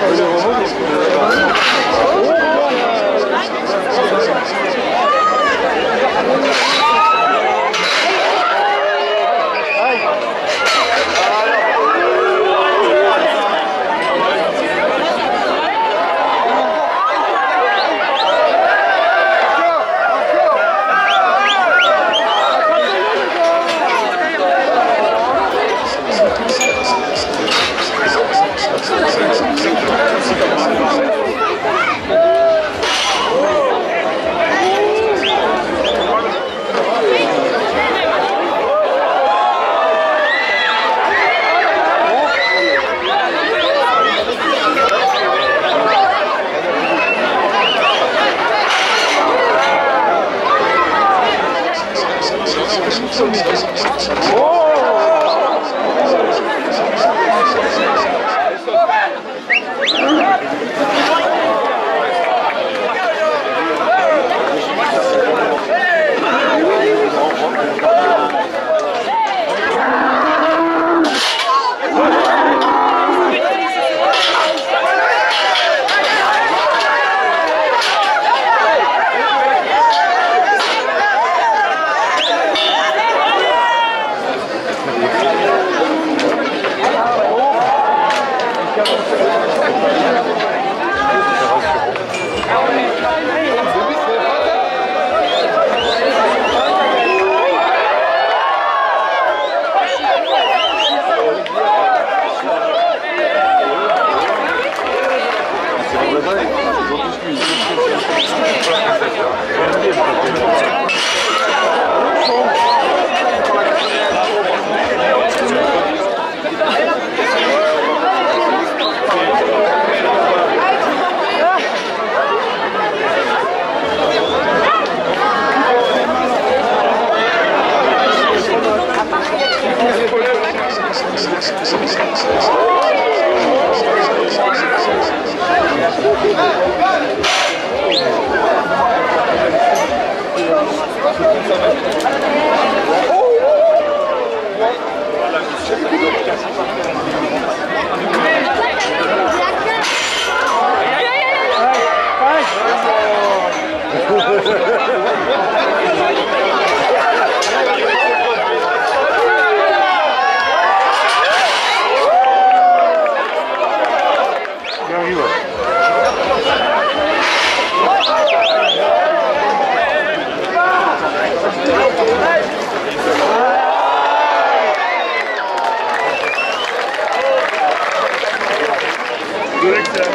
Mas São Good.